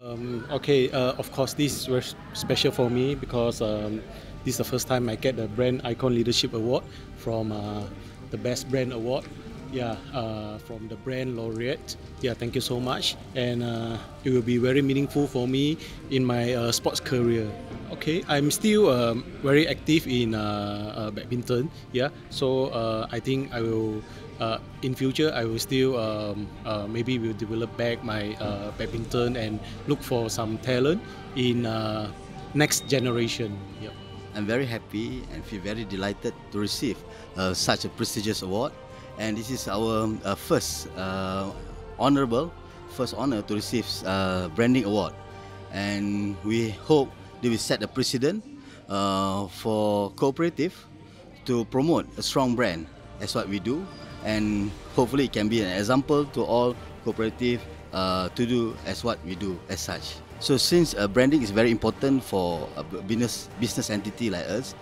Um, okay, uh, of course, this is very special for me because um, this is the first time I get the Brand Icon Leadership Award from uh, the Best Brand Award. Yeah, uh, from the Brand Laureate. Yeah, thank you so much. And uh, it will be very meaningful for me in my uh, sports career. Okay, I'm still um, very active in uh, uh, badminton. Yeah, so uh, I think I will. In future, I will still um, maybe will develop back my badminton and look for some talent in next generation. I'm very happy and feel very delighted to receive such a prestigious award. And this is our uh, first uh, honorable, first honor to receive uh, branding award. And we hope they will set a precedent uh, for cooperative to promote a strong brand. That's what we do. And hopefully it can be an example to all cooperative uh, to do as what we do as such. So since uh, branding is very important for a business business entity like us,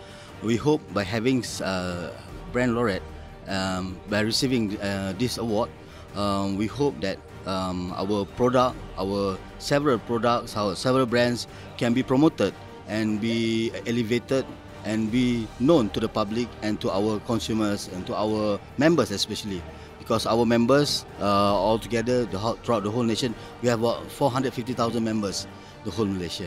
we hope by having uh, brand laureate, um, by receiving uh, this award, um, we hope that um, our product, our several products, our several brands can be promoted and be elevated and be known to the public and to our consumers and to our members especially. Because our members uh, all together the throughout the whole nation we have about 450,000 members the whole Malaysia.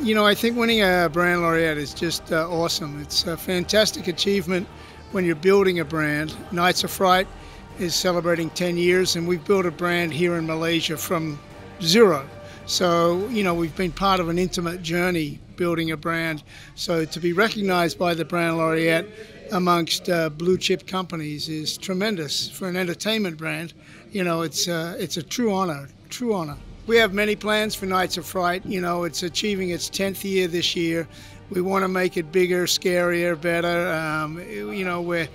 You know, I think winning a brand laureate is just uh, awesome. It's a fantastic achievement when you're building a brand. Nights of Fright is celebrating 10 years, and we've built a brand here in Malaysia from zero. So, you know, we've been part of an intimate journey building a brand. So, to be recognized by the brand laureate amongst uh, blue chip companies is tremendous for an entertainment brand. You know, it's, uh, it's a true honor, true honor. We have many plans for Nights of Fright. You know, it's achieving its 10th year this year. We want to make it bigger, scarier, better. Um, you know, we're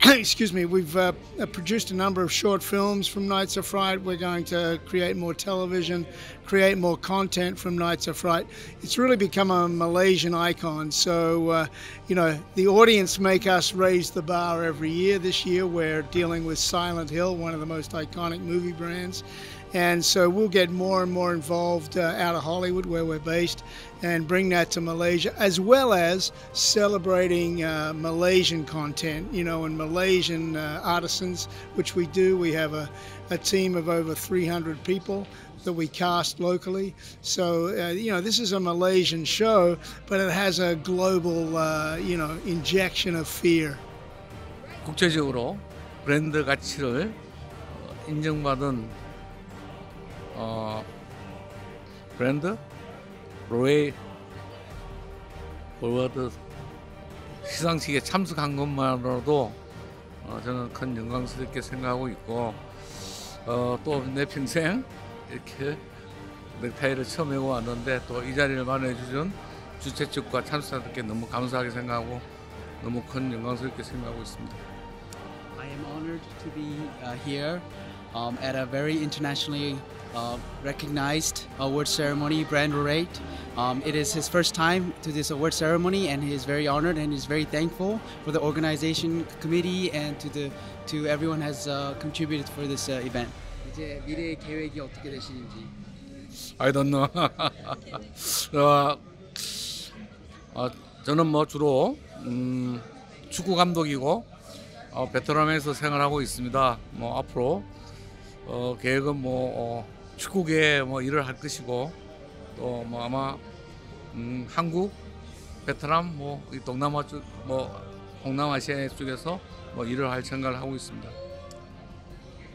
excuse me, we've uh, produced a number of short films from Nights of Fright. We're going to create more television, create more content from Nights of Fright. It's really become a Malaysian icon. So, uh, you know, the audience make us raise the bar every year. This year, we're dealing with Silent Hill, one of the most iconic movie brands. And so we'll get more and more involved uh, out of Hollywood, where we're based, and bring that to Malaysia, as well as celebrating uh, Malaysian content, you know, and Malaysian uh, artisans, which we do. We have a, a team of over 300 people that we cast locally. So, uh, you know, this is a Malaysian show, but it has a global, uh, you know, injection of fear. 국제적으로 브랜드 가치를 어, 인정받은 어, 브랜드 로에이 월드 시상식에 참석한 것만으로도 어, 저는 큰 영광스럽게 생각하고 있고 어, 또 내 평생 이렇게 넥타이를 처음 메고 왔는데 또 이 자리를 마련해 주신 주최 측과 참석자들께 너무 감사하게 생각하고 너무 큰 영광스럽게 생각하고 있습니다. I am honored to be uh, here um, at a very internationally uh, recognized award ceremony, Brand Rate. Um, it is his first time to this award ceremony, and he is very honored and is very thankful for the organization committee and to the to everyone has uh, contributed for this uh, event. 이제 미래의 계획이 어떻게 되시는지. I don't know. 어, 어, 저는 뭐 주로 음, 축구 감독이고 어, 베트남에서 생활하고 있습니다. 뭐 앞으로 어, 계획은 뭐 어, 축구계에 뭐 일을 할 것이고 또 뭐 아마 음, 한국, 베트남, 뭐이 동남아 쪽, 뭐 동남아시아 쪽에서 뭐 일을 할 생각을 하고 있습니다.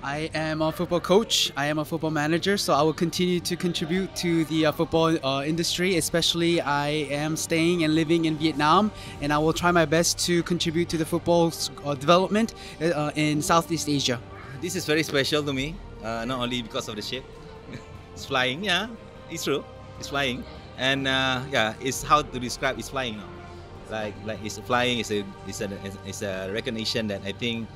I am a football coach. I am a football manager, so I will continue to contribute to the uh, football uh, industry. Especially, I am staying and living in Vietnam, and I will try my best to contribute to the football uh, development uh, in Southeast Asia. This is very special to me, uh, not only because of the ship. it's flying, yeah, it's true. It's flying, and uh, yeah, it's how to describe it's flying now. Like like it's flying. It's a it's a it's a recognition that I think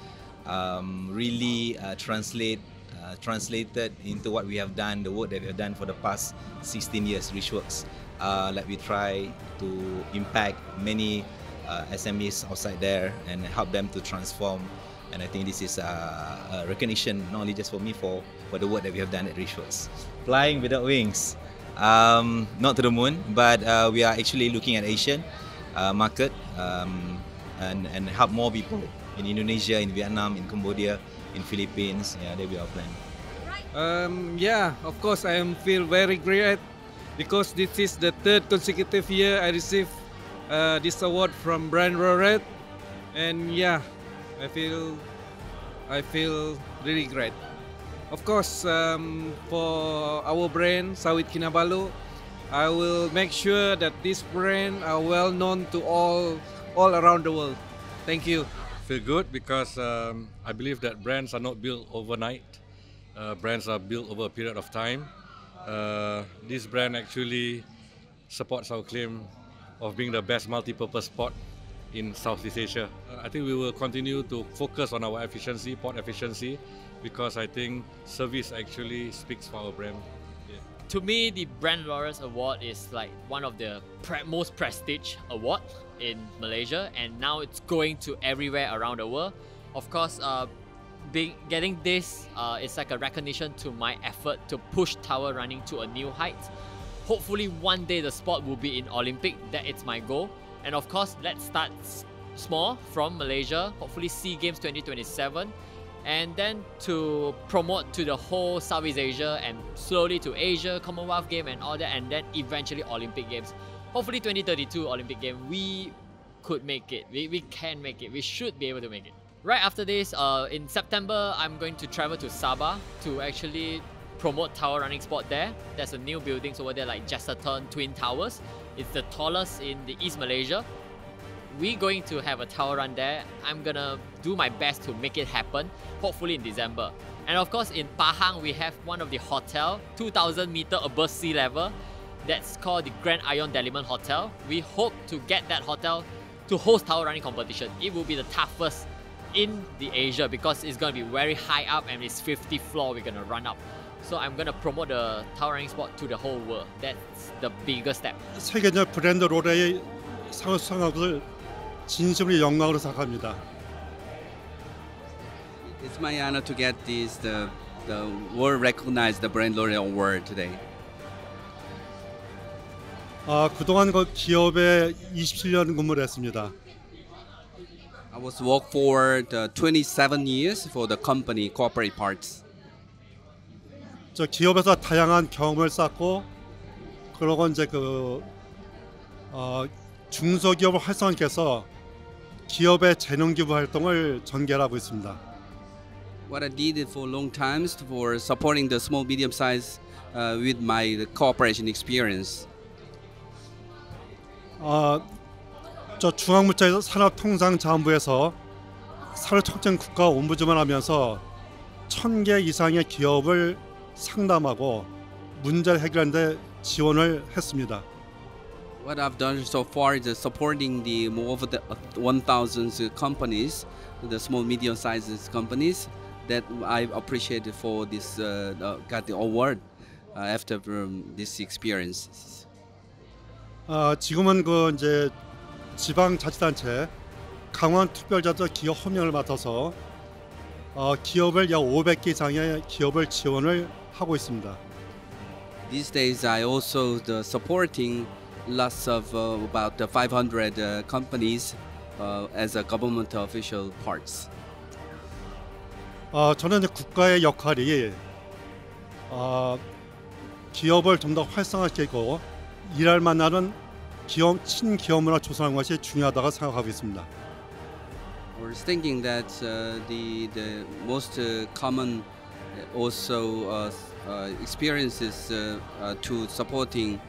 um, really uh, translate uh, translated into what we have done, the work that we have done for the past 16 years, Richworks. Uh, like we try to impact many uh, SMEs outside there and help them to transform. And I think this is uh, a recognition not only just for me, for, for the work that we have done at Richworks. Flying without wings. Um, not to the moon, but uh, we are actually looking at Asian uh, market um, and and help more people in Indonesia, in Vietnam, in Cambodia, in Philippines. Yeah, that we are plan. Um, yeah, of course, I am feel very great because this is the third consecutive year I receive uh, this award from Brand Laureate, and yeah, I feel I feel really great. Of course, um, for our brand Sawit Kinabalu, I will make sure that this brand are well known to all all around the world. Thank you. Feel good because um, I believe that brands are not built overnight. Uh, brands are built over a period of time. Uh, this brand actually supports our claim of being the best multi-purpose port in Southeast Asia. Uh, I think we will continue to focus on our efficiency, port efficiency, because I think service actually speaks for our brand. To me, the Brand Laureate Award is like one of the pre- most prestige award in Malaysia, and now it's going to everywhere around the world. Of course, uh, being getting this uh, is like a recognition to my effort to push tower running to a new height. Hopefully, one day the sport will be in Olympic. That is my goal. And of course, let's start small from Malaysia. Hopefully, Sea Games 2027 and then to promote to the whole Southeast Asia and slowly to Asia, Commonwealth Game and all that, and then eventually Olympic Games. Hopefully 2032 Olympic Game, we could make it. We, we can make it. We should be able to make it. Right after this, uh, in September, I'm going to travel to Sabah to actually promote tower running sport there. There's a new buildings over there like Jesselton Twin Towers. It's the tallest in the East Malaysia we're going to have a tower run there. I'm gonna do my best to make it happen, hopefully in December. And of course, in Pahang, we have one of the hotel, 2,000 meter above sea level. That's called the Grand Ion Delemen Hotel. We hope to get that hotel to host tower running competition. It will be the toughest in the Asia because it's gonna be very high up and it's 50 floor we're gonna run up. So I'm gonna promote the tower running sport to the whole world. That's the biggest step. 세계적 브랜드 롤의 진심으로 영광으로 생각합니다. It's my honor to get this the the world recognized the brand L'Oreal award today. 아, 그동안 그 기업에 27년 근무를 했습니다. I was work for the 27 years for the company corporate parts. 저 기업에서 다양한 경험을 쌓고 그러고 이제 그 어, 중소기업을 활성화해서 기업의 재능 기부 활동을 전개하고 있습니다. What I did for long times for supporting the small medium size uh, with my cooperation experience. 어, 저 중앙무자에서 산업통상자원부에서 산업촉진 국가 옴부즈만 하면서 천 개 이상의 기업을 상담하고 문제를 해결하는 데 지원을 했습니다. What I've done so far is uh, supporting the more of the 1,000 companies, the small medium sized companies that I appreciated for this uh, uh, got the award uh, after um, this experience. 아, 지금은 그 이제 지방 자치단체 강원 특별자도 기업 호명을 맡아서 어, 기업을 약 500개 이상의 기업을 지원을 하고 있습니다. These days, I also the supporting lots of uh, about the 500 uh, companies uh, as a government official parts. 어, 저는 국가의 역할이 어, 기업을 좀 더 활성화시키고 일할 만하는 기업 친기업 문화 조성하는 것이 중요하다고 생각하고 있습니다. We're thinking that uh, the the most uh, common uh, also uh, uh, experiences uh, uh, to supporting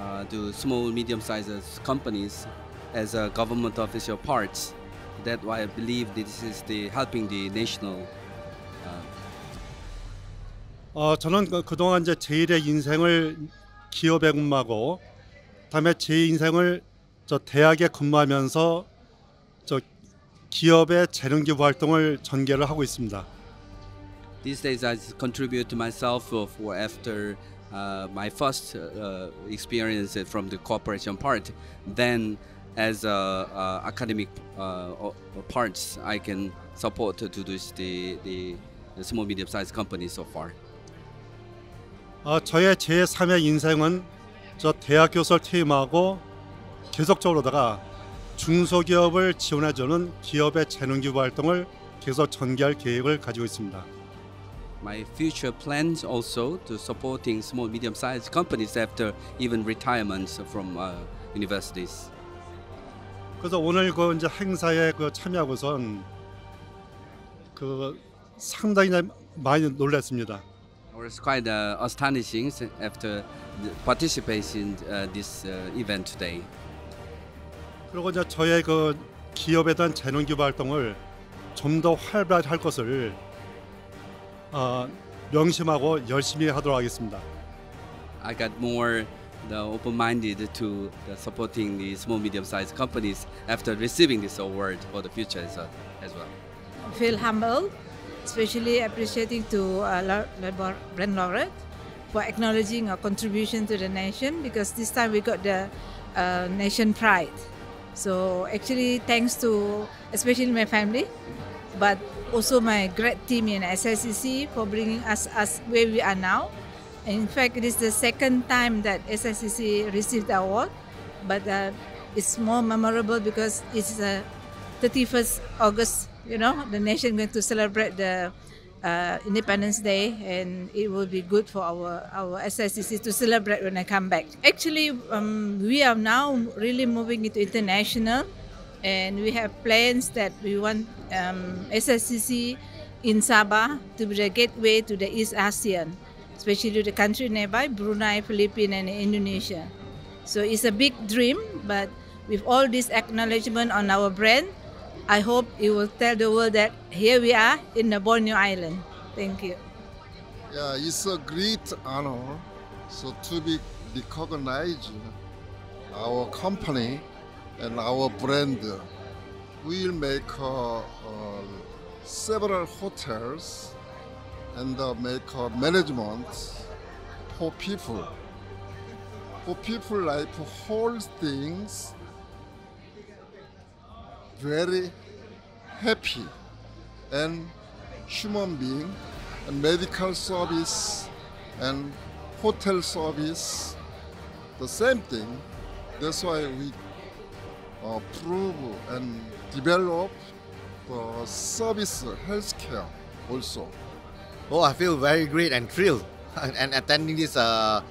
uh, the small medium sized companies as a government official parts. That why I believe this is the helping the national. Uh, 어, 저는 그, 그동안 이제 제1의 인생을 기업에 근무하고 다음에 제 인생을 저 대학에 근무하면서 저 기업의 재능 기부 활동을 전개를 하고 있습니다. these days, I contribute to myself uh, for after uh, my first uh, experience from the corporation part. Then, as uh, academic uh, parts, I can support to, this the, the, the small medium sized companies so far. 어, 저의 제3의 인생은 저 대학 교수를 퇴임하고 계속적으로다가 중소기업을 지원해주는 기업의 재능 기부 활동을 계속 전개할 계획을 가지고 있습니다. My future plans also to supporting small medium-sized companies after even retirements from uh, universities. 그래서 오늘 그 이제 행사에 그 참여하고선 그 상당히 많이 놀랐습니다. It was quite uh, astonishing after participating in uh, this uh, event today. 그리고 이제 저의 그 기업에 대한 재능 기부 활동을 좀 더 활발히 할 것을 어, 명심하고 열심히 하도록 하겠습니다. I got more the open-minded to the supporting the small medium-sized companies after receiving this award for the future as, well- as well. feel humble, especially appreciating to uh, Lau- Lau- Brand Laureate for acknowledging our contribution to the nation because this time we got the uh, nation pride. So actually, thanks to especially my family, but also my great team in SICC for bringing us us where we are now. In fact, it is the second time that SICC received the award, but uh, it's more memorable because it's uh, 31st August. You know, the nation going to celebrate the uh, Independence Day, and it will be good for our our SICC to celebrate when I come back. Actually, um, we are now really moving into international, and we have plans that we want um, SICC in Sabah to be the gateway to the East ASEAN, especially to the country nearby, Brunei, Philippines, and Indonesia. So it's a big dream, but with all this acknowledgement on our brand, I hope it will tell the world that here we are in the Borneo Island. Thank you. Yeah, it's a great honor so to be recognized our company and our brand will make uh, uh, several hotels and uh, make uh, management for people. For people like whole things very happy. And human being and medical service and hotel service the same thing. That's why we uh, prove and develop the service healthcare also Oh, I feel very great and thrilled. and attending this uh,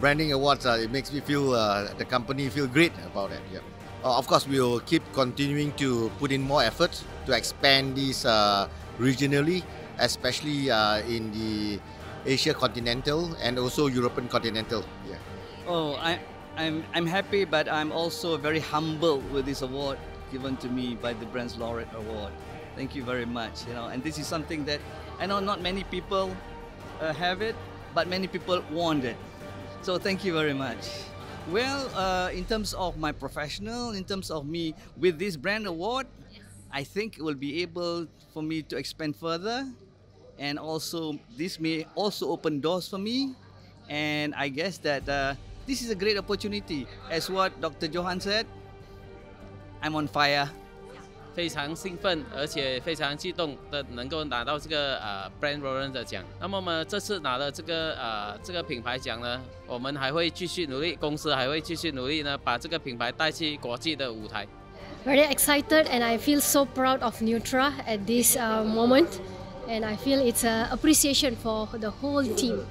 branding awards, uh, it makes me feel uh, the company feel great about it. Yeah. Uh, of course, we will keep continuing to put in more effort to expand this uh, regionally, especially uh, in the Asia continental and also European continental. Yeah. Oh, I, I'm, I'm happy, but I'm also very humble with this award given to me by the Brands Laureate Award. Thank you very much. You know, and this is something that I know not many people uh, have it, but many people want it. So thank you very much. Well, uh, in terms of my professional, in terms of me with this brand award, I think it will be able for me to expand further, and also this may also open doors for me. And I guess that uh, this is a great opportunity. As what Dr. Johan said, I'm on fire. 非常兴奋，而且非常激动的能够拿到这个呃 Brand Roller 的奖。那么么这次拿了这个呃这个品牌奖呢，我们还会继续努力，公司还会继续努力呢，把这个品牌带去国际的舞台。 very excited and I feel so proud of Nutra at this uh, moment and I feel it's an appreciation for the whole team.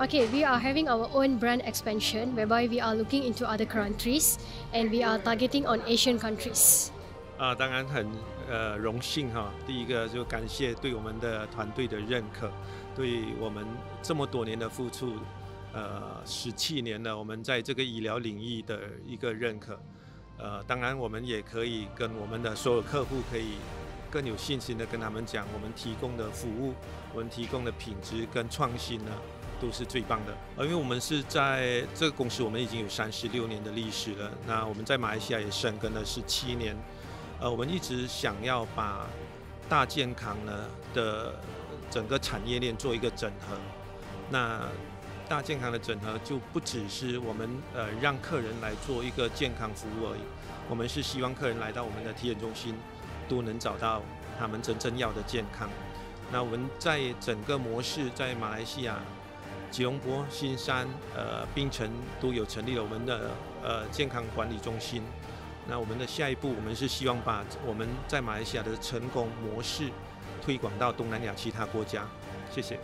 Okay, we are having our own brand expansion whereby we are looking into other countries and we are targeting on Asian countries. 啊、当然很呃荣幸哈。第一个就感谢对我们的团队的认可，对我们这么多年的付出，呃，十七年了，我们在这个医疗领域的一个认可。呃，当然我们也可以跟我们的所有客户可以更有信心的跟他们讲，我们提供的服务，我们提供的品质跟创新呢，都是最棒的。呃，因为我们是在这个公司，我们已经有三十六年的历史了。那我们在马来西亚也深耕了十七年。呃，我们一直想要把大健康呢的整个产业链做一个整合。那大健康的整合就不只是我们呃让客人来做一个健康服务而已，我们是希望客人来到我们的体检中心都能找到他们真正要的健康。那我们在整个模式在马来西亚吉隆坡、新山、呃槟城都有成立了我们的呃健康管理中心。那我们的下一步，我们是希望把我们在马来西亚的成功模式推广到东南亚其他国家。谢谢。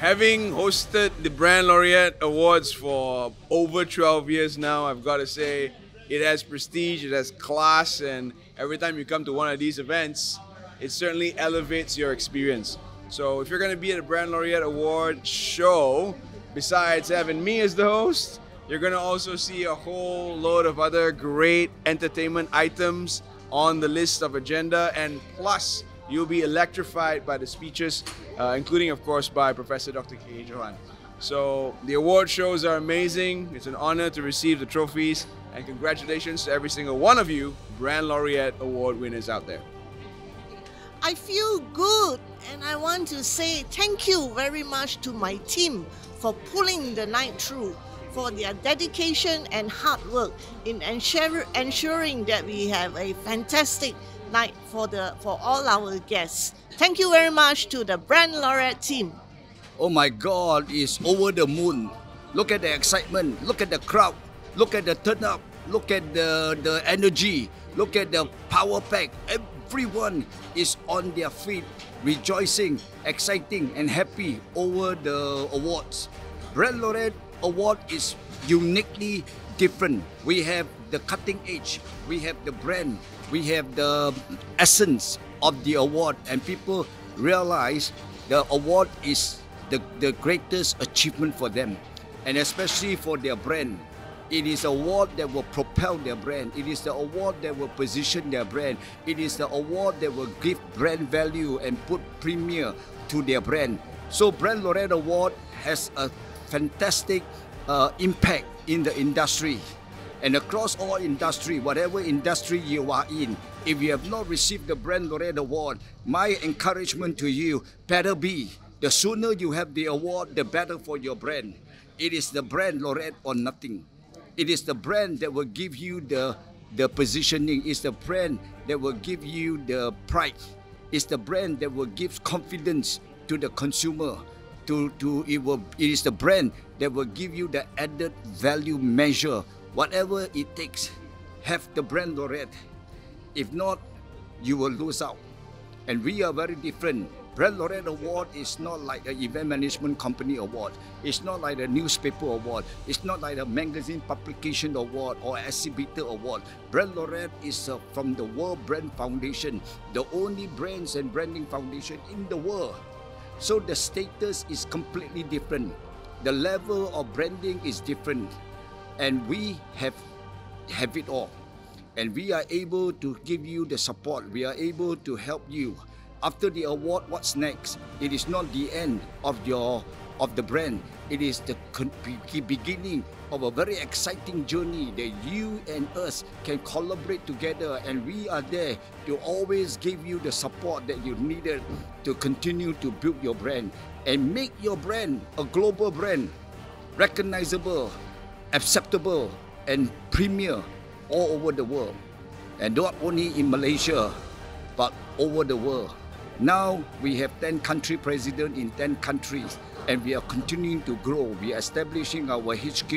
Having hosted the Brand Laureate Awards for over 12 years now, I've got to say it has prestige, it has class, and every time you come to one of these events, it certainly elevates your experience. So if you're going to be at a Brand Laureate Award show, besides having me as the host, you're going to also see a whole load of other great entertainment items on the list of agenda, and plus you'll be electrified by the speeches, uh, including, of course, by Professor Dr. K. Johan. So the award shows are amazing. It's an honor to receive the trophies, and congratulations to every single one of you, Brand Laureate Award winners out there. I feel good and I want to say thank you very much to my team for pulling the night through, for their dedication and hard work in ensure, ensuring that we have a fantastic night for the for all our guests. Thank you very much to the Brand Laureate team. Oh my God, it's over the moon. Look at the excitement. Look at the crowd. Look at the turnout. Look at the, the energy. Look at the power pack. Everyone is on their feet, rejoicing, exciting, and happy over the awards. Brand Laureate Award is uniquely different. We have the cutting edge, we have the brand, we have the essence of the award, and people realize the award is the, the greatest achievement for them, and especially for their brand. It is award that will propel their brand. It is the award that will position their brand. It is the award that will give brand value and put premier to their brand. So Brand Laureate Award has a fantastic uh, impact in the industry. And across all industry, whatever industry you are in, if you have not received the Brand Laureate Award, my encouragement to you better be the sooner you have the award, the better for your brand. It is the brand Laureate or nothing. It is the brand that will give you the the positioning. It's the brand that will give you the pride. It's the brand that will give confidence to the consumer. To, to it will it is the brand that will give you the added value measure. Whatever it takes, have the brand already. If not, you will lose out. And we are very different. Brand Laureate Award is not like an event management company award. It's not like a newspaper award. It's not like a magazine publication award or exhibitor award. Brand Laureate is uh, from the World Brand Foundation, the only brands and branding foundation in the world. So the status is completely different. The level of branding is different. And we have have it all. And we are able to give you the support. We are able to help you after the award what's next? It is not the end of your of the brand. It is the beginning of a very exciting journey that you and us can collaborate together and we are there to always give you the support that you needed to continue to build your brand and make your brand a global brand recognizable acceptable and premier all over the world. And not only in malaysia but over the world now we have 10 country presidents in 10 countries and we are continuing to grow. We are establishing our HQ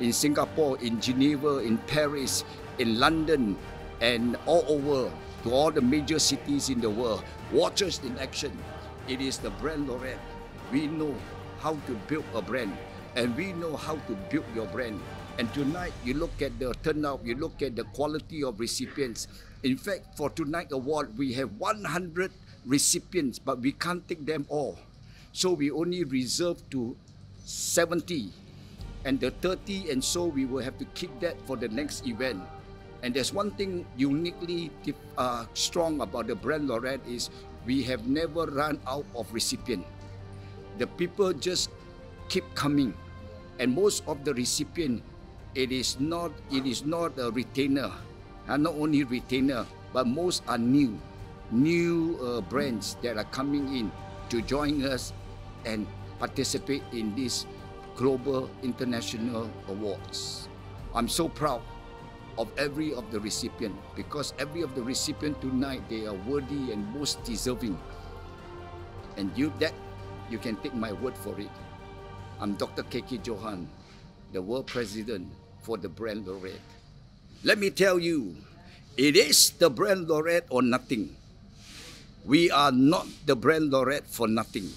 in Singapore, in Geneva, in Paris, in London, and all over to all the major cities in the world. Watch us in action. It is the brand Laureate. We know how to build a brand and we know how to build your brand. And tonight, you look at the turnout, you look at the quality of recipients. In fact, for tonight award, we have 100 recipients, but we can't take them all. So we only reserve to 70. And the 30 and so we will have to keep that for the next event. And there's one thing uniquely uh, strong about the brand Laureate is we have never run out of recipient. The people just keep coming. And most of the recipient, it is not it is not a retainer. Uh, not only retainer, but most are new new uh, brands that are coming in to join us and participate in these global international awards. I'm so proud of every of the recipient because every of the recipient tonight they are worthy and most deserving. And you that you can take my word for it. I'm Dr. KK Johan, the world president for the brand Laureate. Let me tell you, it is the brand Laureate or nothing. We are not the brand Laureate for nothing.